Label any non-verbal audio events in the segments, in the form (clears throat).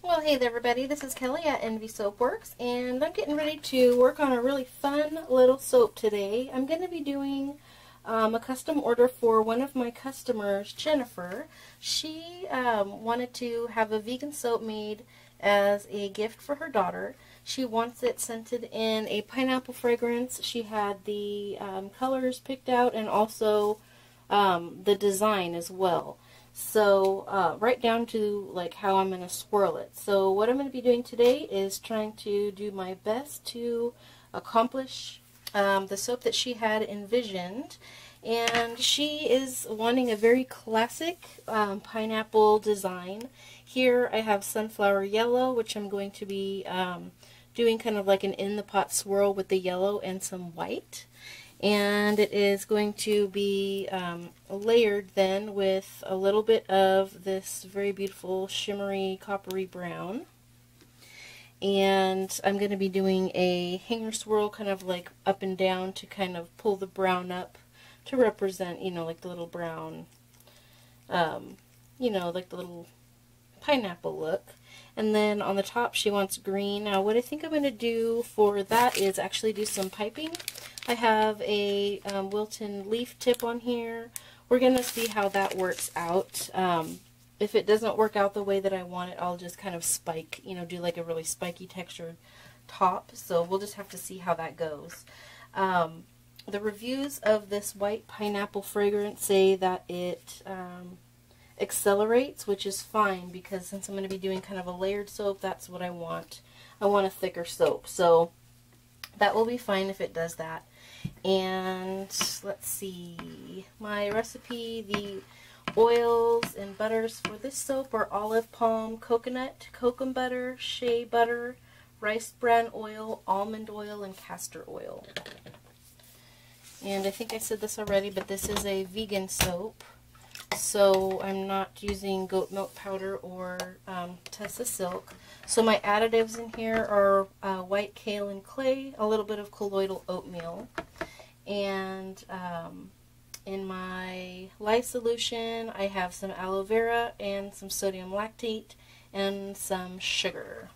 Well, hey there everybody, this is Kelly at Envy Soapworks, and I'm getting ready to work on a really fun little soap today. I'm going to be doing um, a custom order for one of my customers, Jennifer. She um, wanted to have a vegan soap made as a gift for her daughter. She wants it scented in a pineapple fragrance. She had the um, colors picked out and also um, the design as well. So uh, right down to like how I'm going to swirl it. So what I'm going to be doing today is trying to do my best to accomplish um, the soap that she had envisioned. And she is wanting a very classic um, pineapple design. Here I have sunflower yellow, which I'm going to be um, doing kind of like an in the pot swirl with the yellow and some white and it is going to be um, layered then with a little bit of this very beautiful shimmery coppery brown. And I'm going to be doing a hanger swirl kind of like up and down to kind of pull the brown up to represent you know like the little brown um, you know like the little pineapple look. And then on the top she wants green. Now what I think I'm going to do for that is actually do some piping I have a um, Wilton leaf tip on here. We're going to see how that works out. Um, if it doesn't work out the way that I want it, I'll just kind of spike, you know, do like a really spiky textured top. So we'll just have to see how that goes. Um, the reviews of this white pineapple fragrance say that it um, accelerates, which is fine because since I'm going to be doing kind of a layered soap, that's what I want. I want a thicker soap. So that will be fine if it does that. And let's see, my recipe, the oils and butters for this soap are olive palm, coconut, cocoa butter, shea butter, rice bran oil, almond oil, and castor oil. And I think I said this already, but this is a vegan soap. So I'm not using goat milk powder or um, Tussah silk. So my additives in here are uh, white kaolin clay, a little bit of colloidal oatmeal, and um, in my lye solution, I have some aloe vera and some sodium lactate and some sugar.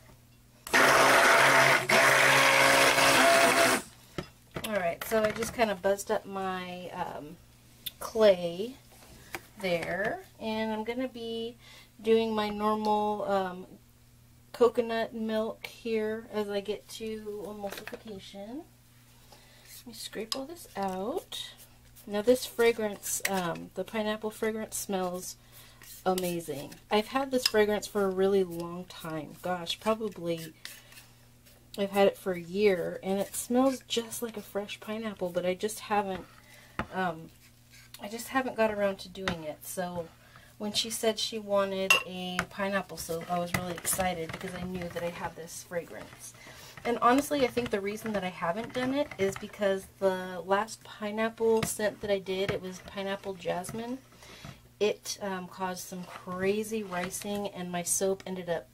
Alright, so I just kind of buzzed up my um, clay there. And I'm going to be doing my normal um, coconut milk here as I get to emulsification. Let me scrape all this out. Now this fragrance, um, the pineapple fragrance smells amazing. I've had this fragrance for a really long time. Gosh, probably I've had it for a year and it smells just like a fresh pineapple, but I just haven't um, I just haven't got around to doing it. So when she said she wanted a pineapple soap, I was really excited because I knew that I had this fragrance. And honestly, I think the reason that I haven't done it is because the last pineapple scent that I did, it was pineapple jasmine. It um, caused some crazy ricing and my soap ended up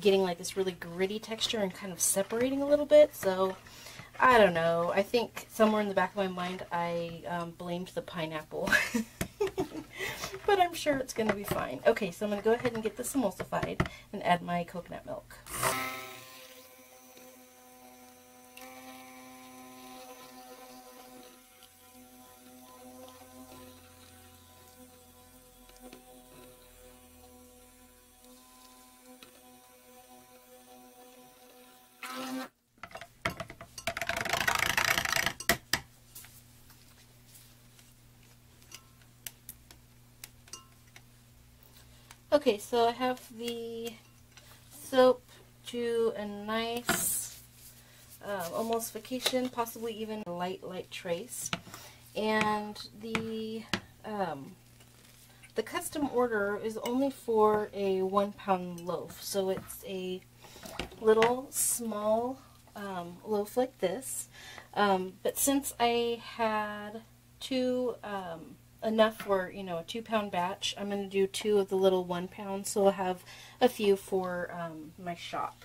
getting like this really gritty texture and kind of separating a little bit. So I don't know. I think somewhere in the back of my mind I um, blamed the pineapple. (laughs) but I'm sure it's going to be fine. Okay, so I'm going to go ahead and get this emulsified and add my coconut milk. Okay, so I have the soap to a nice um, emulsification, possibly even a light, light trace. And the um, the custom order is only for a one pound loaf. So it's a little small um, loaf like this. Um, but since I had two um, enough for, you know, a two pound batch. I'm going to do two of the little one pound, so I'll have a few for um, my shop.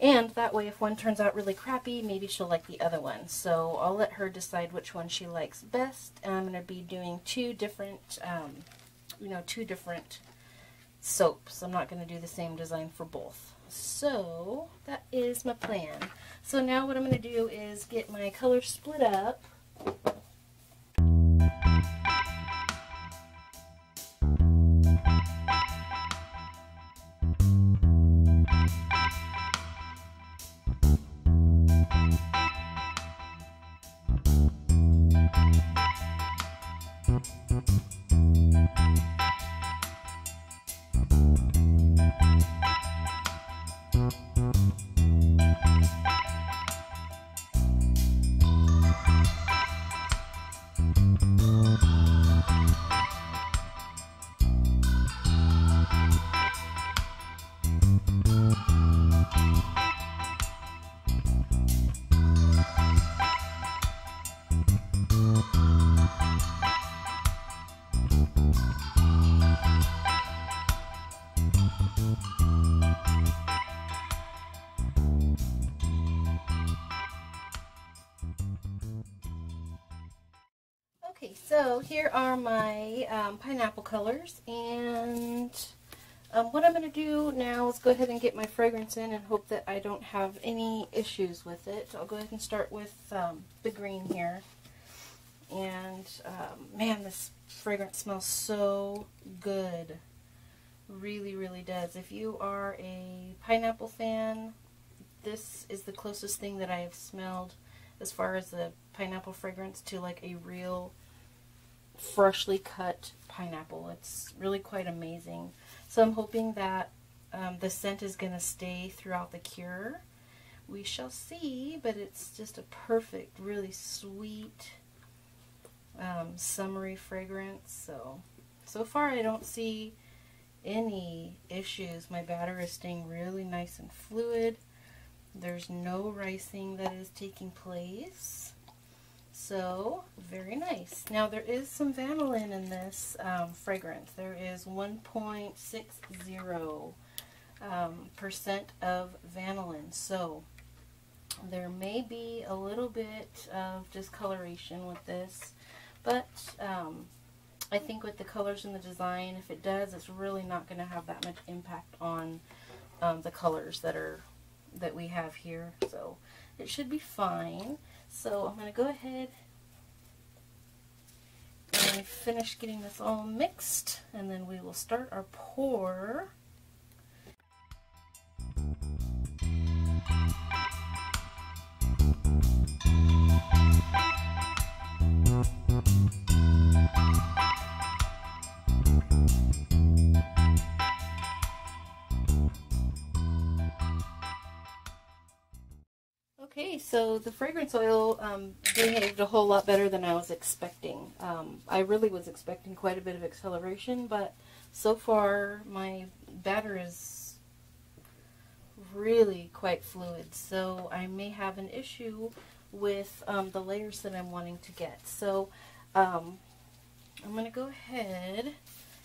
And that way, if one turns out really crappy, maybe she'll like the other one. So I'll let her decide which one she likes best. And I'm going to be doing two different, um, you know, two different soaps. I'm not going to do the same design for both. So that is my plan. So now what I'm going to do is get my colors split up. Okay, here are my um, pineapple colors, and um, what I'm going to do now is go ahead and get my fragrance in and hope that I don't have any issues with it. I'll go ahead and start with um, the green here, and um, man, this fragrance smells so good. Really, really does. If you are a pineapple fan, this is the closest thing that I have smelled as far as the pineapple fragrance to like a real freshly cut pineapple. It's really quite amazing. So I'm hoping that um, the scent is going to stay throughout the cure. We shall see, but it's just a perfect, really sweet, um, summery fragrance. So, so far I don't see any issues. My batter is staying really nice and fluid. There's no ricing that is taking place. So, very nice. Now, there is some vanillin in this um, fragrance. There is 1.60 um, percent of vanillin. So, there may be a little bit of discoloration with this, but um, I think with the colors and the design, if it does, it's really not going to have that much impact on um, the colors that are that we have here. So, it should be fine. So I'm going to go ahead and finish getting this all mixed and then we will start our pour. So the fragrance oil um, behaved a whole lot better than I was expecting. Um, I really was expecting quite a bit of acceleration, but so far my batter is really quite fluid, so I may have an issue with um, the layers that I'm wanting to get. So um, I'm going to go ahead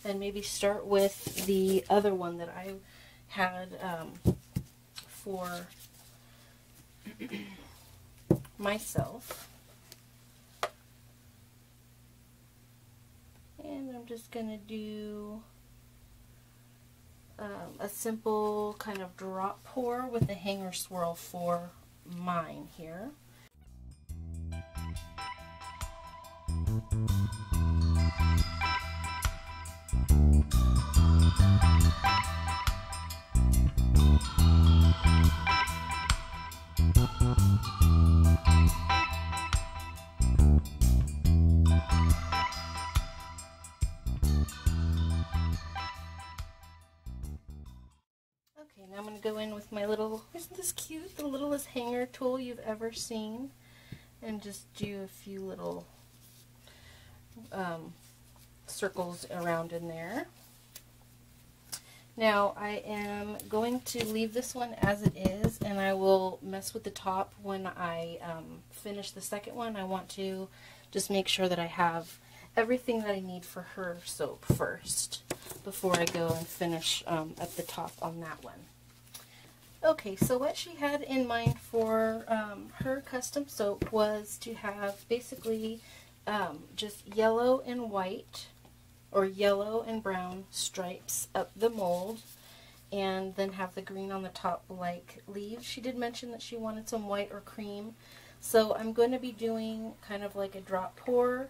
and maybe start with the other one that I had um, for myself. And I'm just going to do um, a simple kind of drop pour with a hanger swirl for mine here. Okay, now I'm going to go in with my little, isn't this cute? The littlest hanger tool you've ever seen. And just do a few little um, circles around in there. Now I am going to leave this one as it is and I will mess with the top when I um, finish the second one. I want to just make sure that I have everything that I need for her soap first before I go and finish um, at the top on that one. Okay, so what she had in mind for um, her custom soap was to have basically um, just yellow and white or yellow and brown stripes up the mold and then have the green on the top like leaves. She did mention that she wanted some white or cream. So I'm going to be doing kind of like a drop pour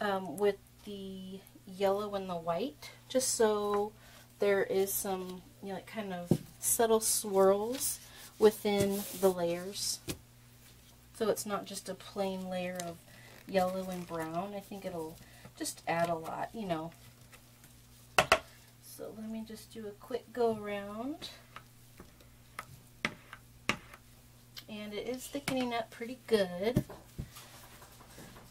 um, with the yellow and the white just so there is some you know like kind of subtle swirls within the layers. So it's not just a plain layer of yellow and brown. I think it'll just add a lot, you know. So let me just do a quick go around. And it is thickening up pretty good.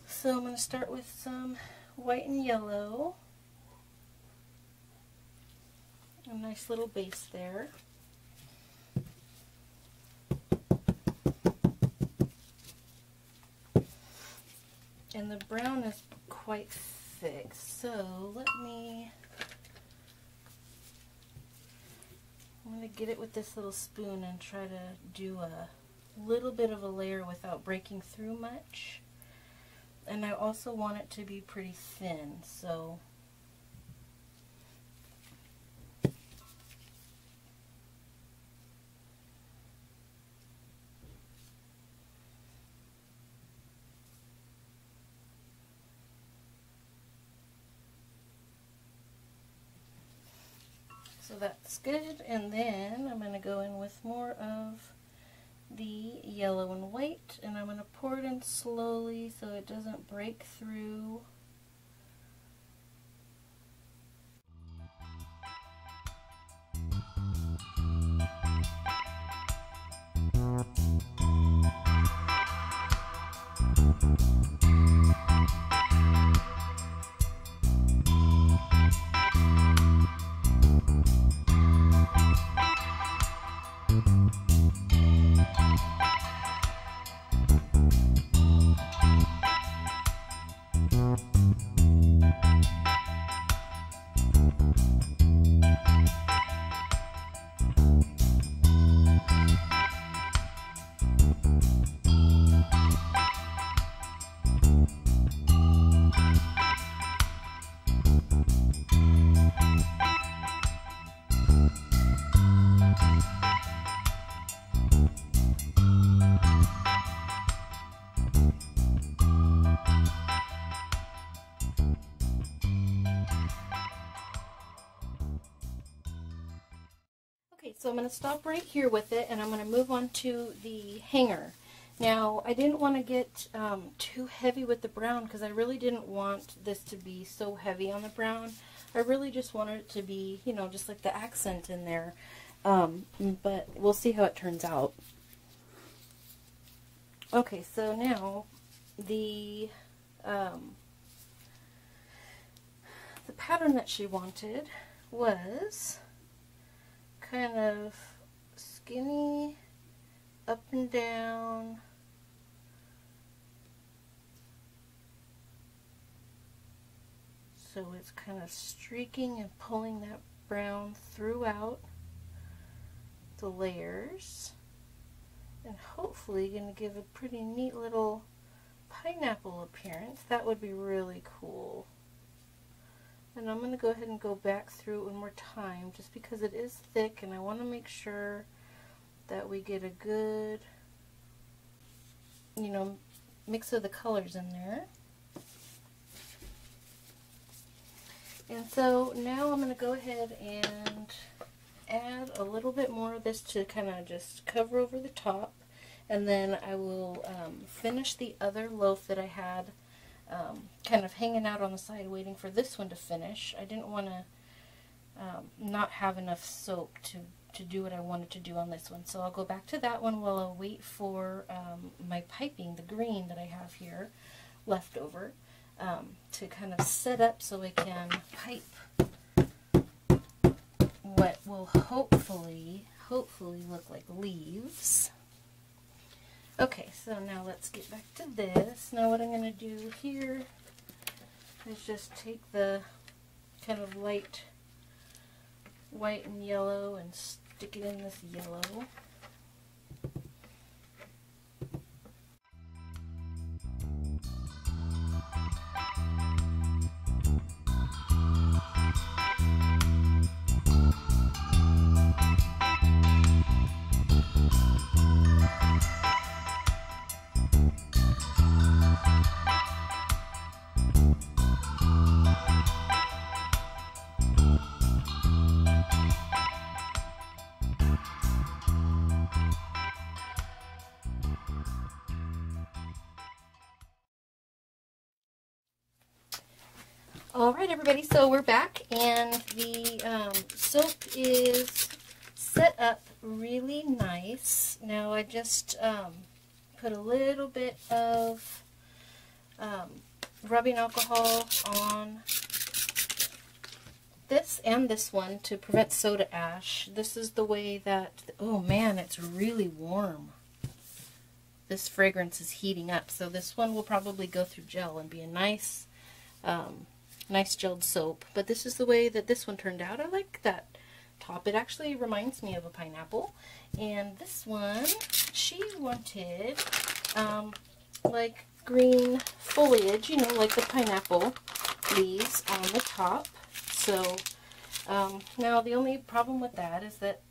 So I'm going to start with some white and yellow. A nice little base there. And the brown is quite so let me, I'm going to get it with this little spoon and try to do a little bit of a layer without breaking through much. And I also want it to be pretty thin, so that's good. And then I'm going to go in with more of the yellow and white. And I'm going to pour it in slowly so it doesn't break through. Going to stop right here with it and I'm going to move on to the hanger. Now, I didn't want to get um, too heavy with the brown because I really didn't want this to be so heavy on the brown. I really just wanted it to be, you know, just like the accent in there. Um, but we'll see how it turns out. Okay, so now the um, the pattern that she wanted was kind of skinny, up and down. So it's kind of streaking and pulling that brown throughout the layers and hopefully going to give a pretty neat little pineapple appearance. That would be really cool. And I'm going to go ahead and go back through one more time just because it is thick and I want to make sure that we get a good, you know, mix of the colors in there. And so now I'm going to go ahead and add a little bit more of this to kind of just cover over the top. And then I will um, finish the other loaf that I had um, kind of hanging out on the side waiting for this one to finish. I didn't want to um, not have enough soap to, to do what I wanted to do on this one. So I'll go back to that one while I wait for um, my piping, the green that I have here left over, um, to kind of set up so I can pipe what will hopefully, hopefully look like leaves. Okay, so now let's get back to this. Now what I'm going to do here is just take the kind of light white and yellow and stick it in this yellow. All right, everybody, so we're back, and the um, soap is set up really nice. Now, I just um, put a little bit of um, rubbing alcohol on this and this one to prevent soda ash. This is the way that, oh man, it's really warm. This fragrance is heating up, so this one will probably go through gel and be a nice, um, nice gelled soap. But this is the way that this one turned out. I like that top. It actually reminds me of a pineapple. And this one, she wanted, um, like green foliage, you know, like the pineapple leaves on the top. So um, now the only problem with that is that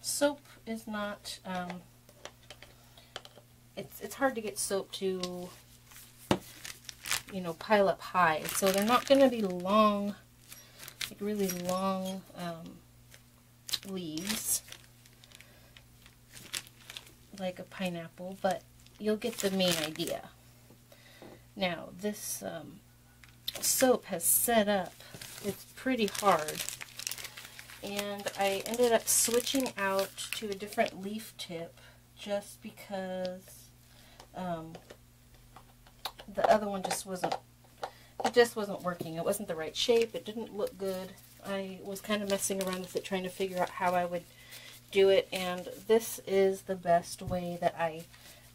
soap is not, um, it's, it's hard to get soap to, you know, pile up high. So they're not going to be long, like really long um, leaves like a pineapple, but you'll get the main idea. Now, this um, soap has set up it's pretty hard. And I ended up switching out to a different leaf tip just because um, the other one just wasn't, it just wasn't working. It wasn't the right shape. It didn't look good. I was kind of messing around with it, trying to figure out how I would do it. And this is the best way that I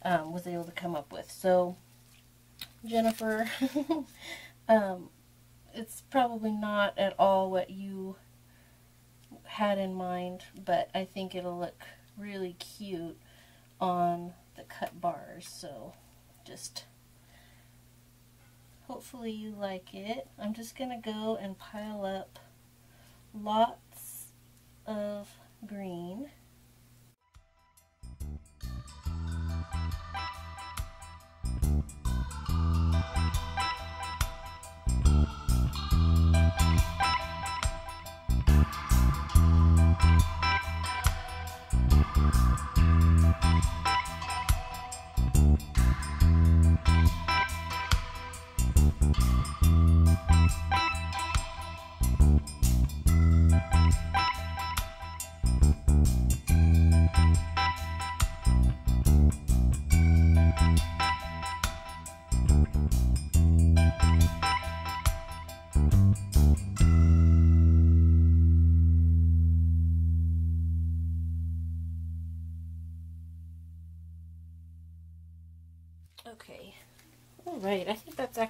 um, was able to come up with. So, Jennifer, (laughs) um, it's probably not at all what you had in mind, but I think it'll look really cute on the cut bars. So just hopefully you like it. I'm just going to go and pile up lots of green.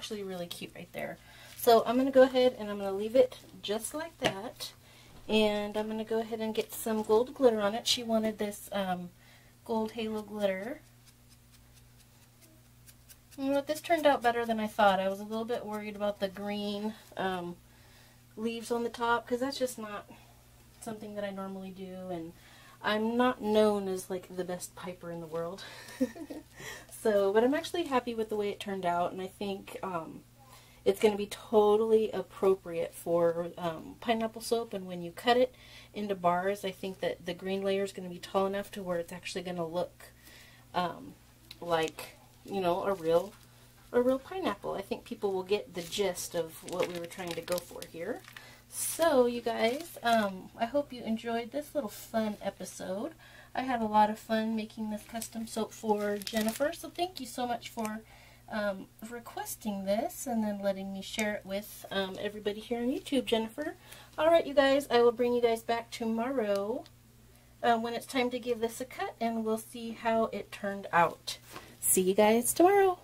Actually really cute right there. So I'm going to go ahead and I'm going to leave it just like that. And I'm going to go ahead and get some gold glitter on it. She wanted this um, gold halo glitter. You know, this turned out better than I thought. I was a little bit worried about the green um, leaves on the top because that's just not something that I normally do. And I'm not known as like the best piper in the world. (laughs) so, but I'm actually happy with the way it turned out, and I think um, it's going to be totally appropriate for um, pineapple soap. And when you cut it into bars, I think that the green layer is going to be tall enough to where it's actually going to look um, like you know a real a real pineapple. I think people will get the gist of what we were trying to go for here. So, you guys, um, I hope you enjoyed this little fun episode. I had a lot of fun making this custom soap for Jennifer, so thank you so much for um, requesting this and then letting me share it with um, everybody here on YouTube, Jennifer. Alright, you guys, I will bring you guys back tomorrow uh, when it's time to give this a cut, and we'll see how it turned out. See you guys tomorrow.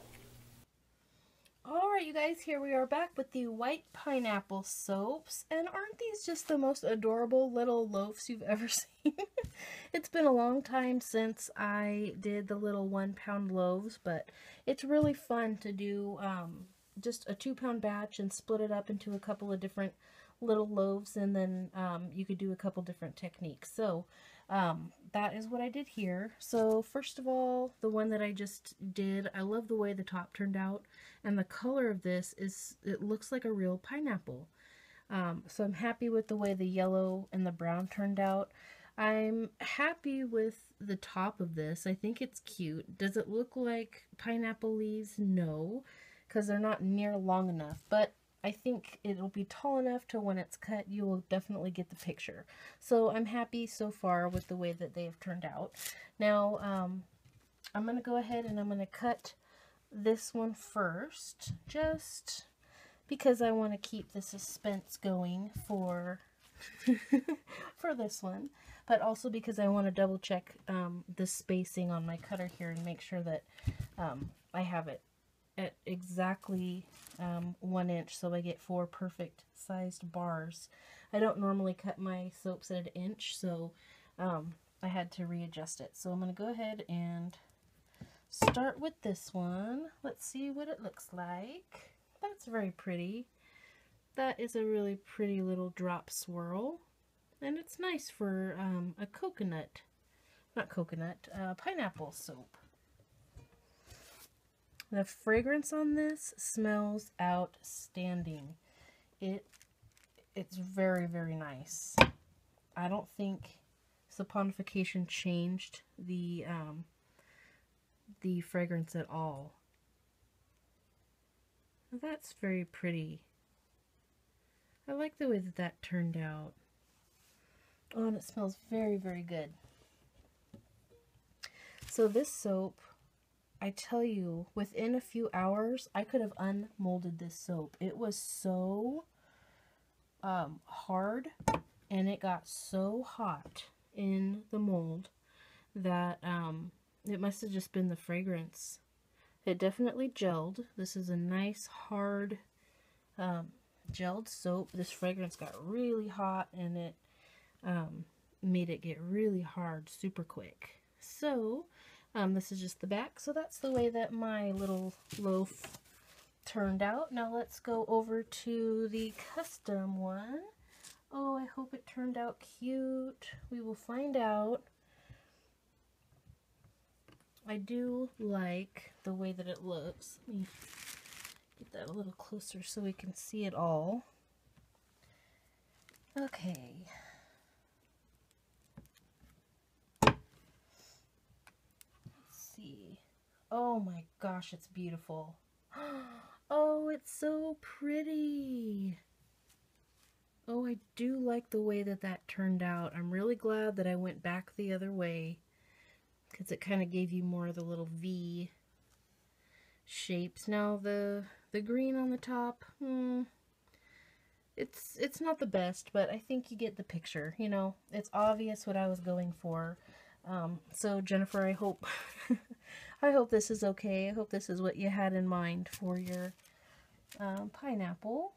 Alright you guys, here we are back with the white pineapple soaps. And aren't these just the most adorable little loaves you've ever (laughs) seen? it's been a long time since I did the little one pound loaves, but it's really fun to do um, just a two pound batch and split it up into a couple of different little loaves and then um, you could do a couple different techniques. So um, that is what I did here. So first of all, the one that I just did, I love the way the top turned out. And the color of this is, it looks like a real pineapple. Um, so I'm happy with the way the yellow and the brown turned out. I'm happy with the top of this. I think it's cute. Does it look like pineapple leaves? No, because they're not near long enough. But I think it'll be tall enough to when it's cut, you will definitely get the picture. So I'm happy so far with the way that they have turned out. Now, um, I'm going to go ahead and I'm going to cut this one first, just because I want to keep the suspense going for (laughs) for this one, but also because I want to double check um, the spacing on my cutter here and make sure that um, I have it at exactly um, one inch so I get four perfect sized bars. I don't normally cut my soaps at an inch so um, I had to readjust it. So I'm going to go ahead and start with this one. Let's see what it looks like. That's very pretty. That is a really pretty little drop swirl. And it's nice for um, a coconut, not coconut, uh, pineapple soap. The fragrance on this smells outstanding. It It's very, very nice. I don't think saponification changed the, um, the fragrance at all. That's very pretty. I like the way that that turned out. Oh, and it smells very, very good. So this soap I tell you, within a few hours, I could have unmolded this soap. It was so um, hard and it got so hot in the mold that um, it must have just been the fragrance. It definitely gelled. This is a nice, hard, um, gelled soap. This fragrance got really hot and it um, made it get really hard super quick. So, um, this is just the back, so that's the way that my little loaf turned out. Now let's go over to the custom one. Oh, I hope it turned out cute. We will find out. I do like the way that it looks. Let me get that a little closer so we can see it all. Okay. Let's see. Oh my gosh, it's beautiful. (gasps) Oh, it's so pretty. Oh, I do like the way that that turned out. I'm really glad that I went back the other way because it kind of gave you more of the little V shapes. Now the the green on the top, hmm, it's it's not the best, but I think you get the picture. You know, it's obvious what I was going for. Um, so Jennifer, I hope (laughs) I hope this is okay. I hope this is what you had in mind for your um, pineapple.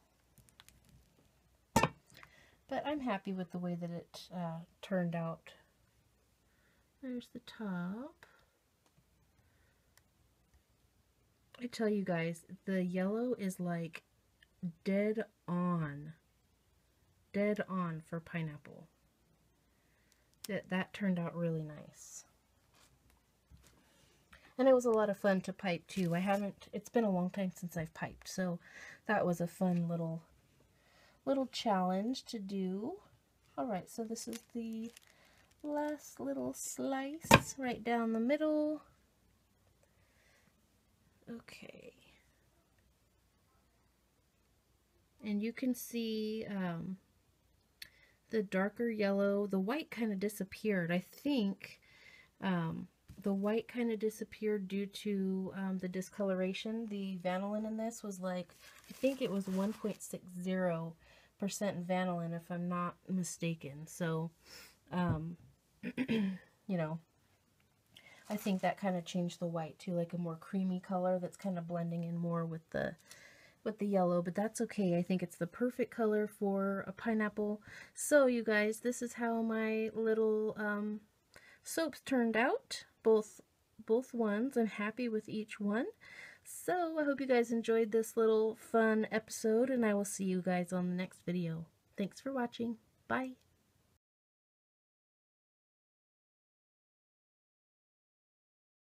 But I'm happy with the way that it uh, turned out. There's the top. I tell you guys, the yellow is like dead on. Dead on for pineapple that, that turned out really nice. And it was a lot of fun to pipe too. I haven't, it's been a long time since I've piped, so that was a fun little, little challenge to do. Alright, so this is the last little slice right down the middle. Okay. And you can see um, the darker yellow. The white kind of disappeared. I think um, the white kind of disappeared due to um, the discoloration. The vanillin in this was like, I think it was 1.60% vanillin if I'm not mistaken. So, um, (clears throat) you know, I think that kind of changed the white to like a more creamy color that's kind of blending in more with the with the yellow, but that's okay. I think it's the perfect color for a pineapple. So you guys, this is how my little um, soaps turned out. Both, both ones. I'm happy with each one. So I hope you guys enjoyed this little fun episode, and I will see you guys on the next video. Thanks for watching. Bye.